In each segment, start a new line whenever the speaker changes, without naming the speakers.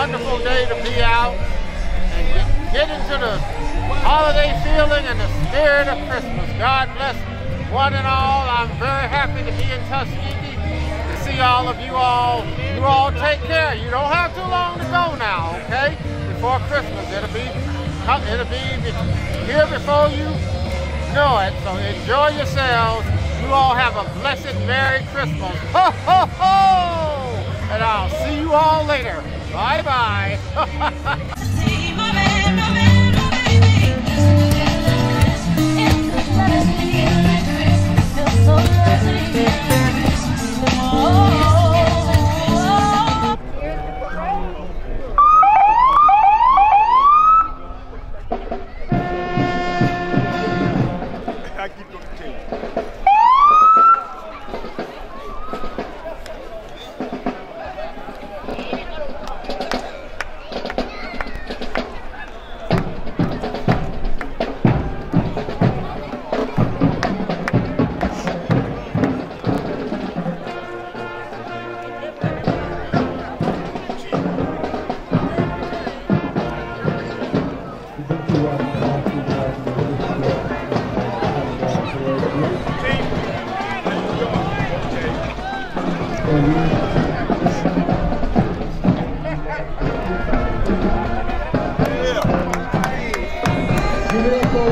wonderful day to be out and get, into the holiday feeling and the spirit of Christmas. God bless one and all. I'm very happy to be in Tuskegee to see all of you all. You all take care. You don't have too long to go now, okay? Before Christmas. It'll be it'll be here before you know it. So enjoy yourselves. You all have a blessed Merry Christmas. Ho, ho, ho! And I'll see you all later. Bye-bye.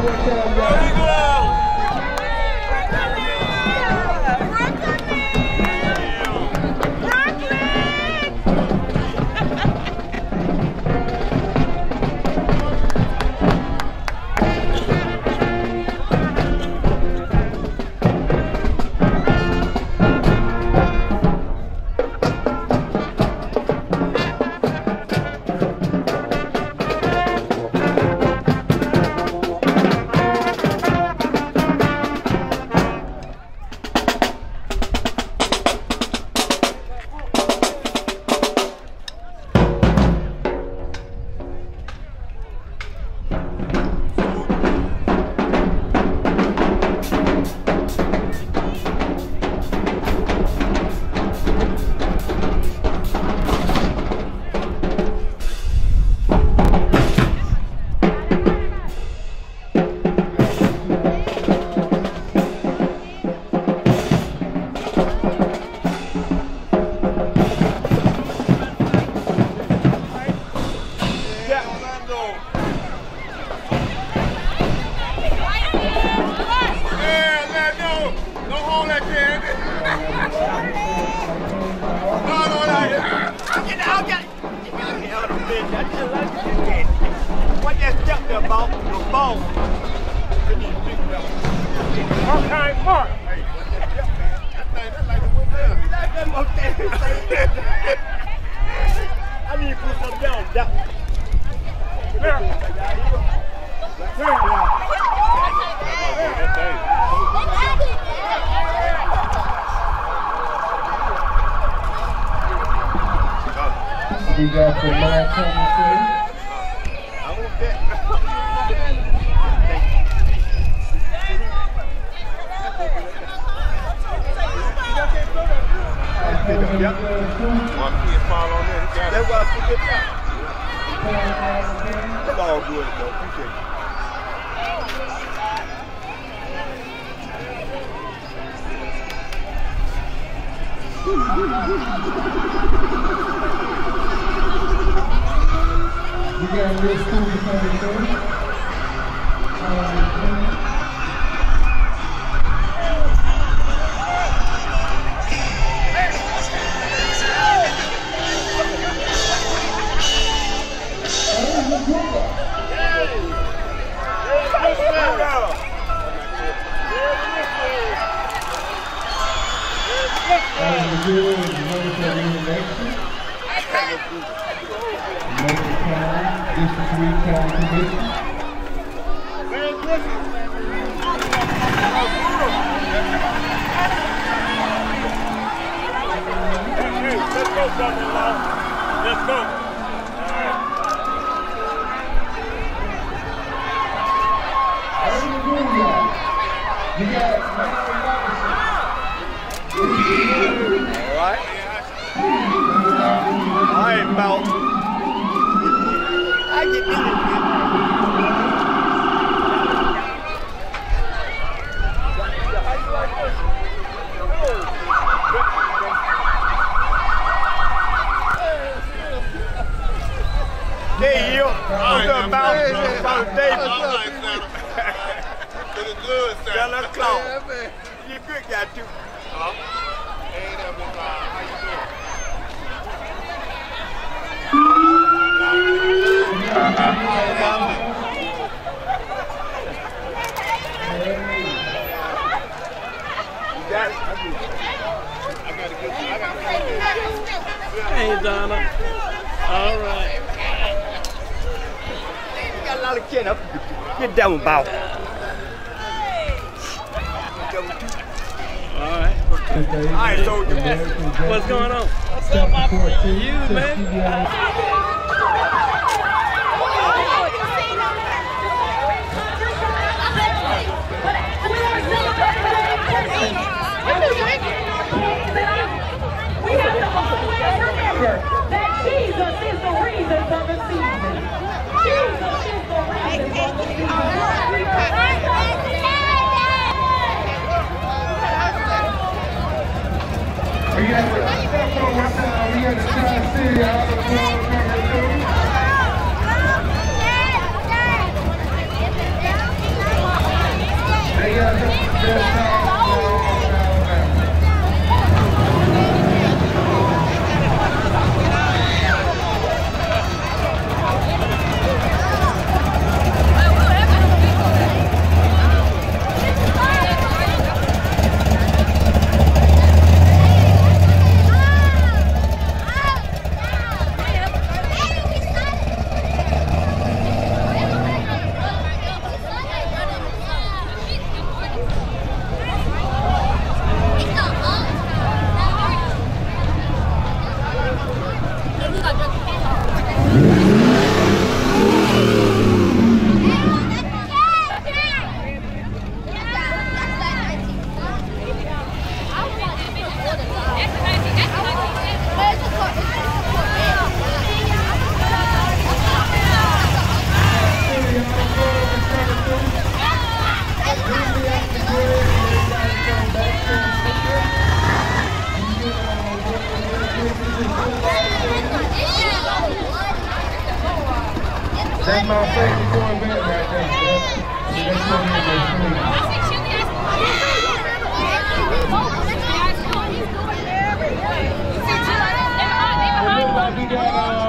Thank. there about the phone. Okay, Mark. I
need to put
something down. You got
some It's you.
got
a real school to come to I get
needed. Donna. All right.
You got a lot of kid up. Get down, Bow.
All right,
so
what's going on? What's up, my friend? You, man.
Yeah. That's my favorite going back right there. So that's what it is.
I do
that, uh,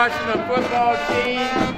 Washington football team.